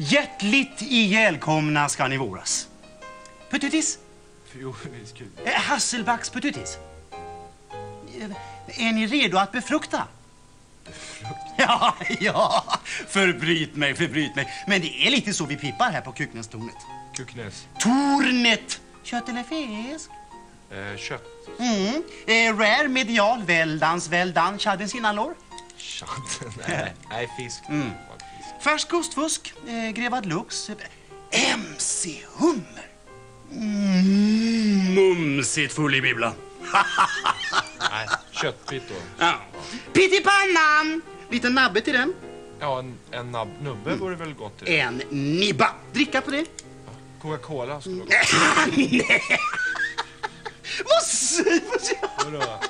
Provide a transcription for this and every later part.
Hjärtligt ihjälkomna ska ni våras. Kul. eh, Hasselbacks pututis. Eh, Är ni redo att befrukta? Ja, ja, förbryt mig, förbryt mig. Men det är lite så vi pippar här på Kuknästornet. Kuknäs. Tornet! Kött eller fisk? Eh, kött. Mm. Eh, rare, medial, väldans, väldan, chaddens innanlår. Kött. nej, nej, fisk. Mm. Färsk ostfusk, eh, grevad lux, eh, MC-hummer. Mm, mumsigt fullibibla. Nej, köttbit då. Ja. Pyttipannan! Lite nabbe till den. Ja, en, en nabb, nubbe vore väl gott till. En nibba. Dricka på det. Coca-Cola skulle vara Nej! Vad säger gott. Vadå?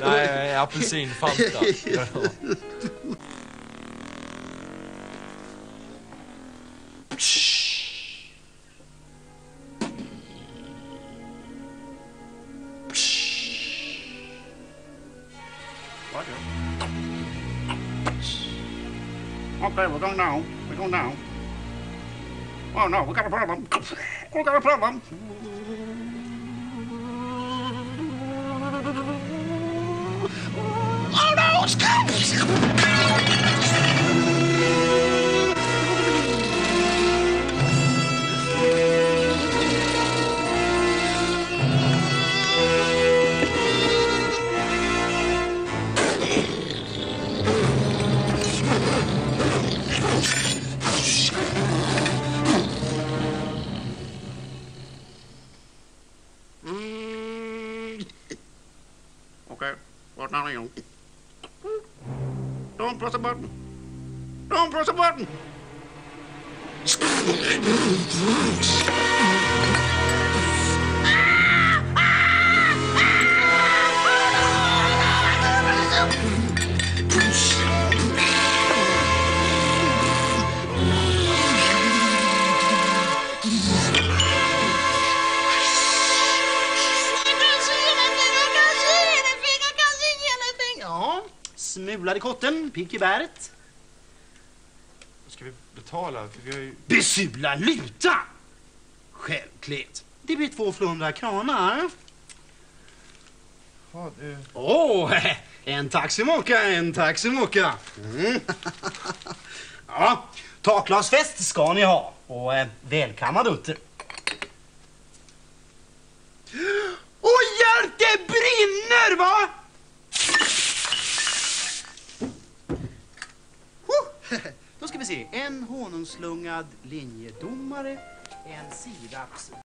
Nej, Nej, apelsinfanta. Ja. Okay, we're going now. We're going now. Oh no, we got a problem. We got a problem. Okay, what now you? Don't press the button. Don't press the button. Smulade kotten, pigg i bäret. Ska vi betala? För vi har ju... Besula luta! Självklart. Det blir två flundra kranar. Ja, det... Åh, oh, en taximocka, en taximocka. Mm. ja, takglasfest ska ni ha och eh, välkammad utter. Åh, hjälp, det brinner va? Oh, Då ska vi se, en honungslungad linjedomare, en siraps...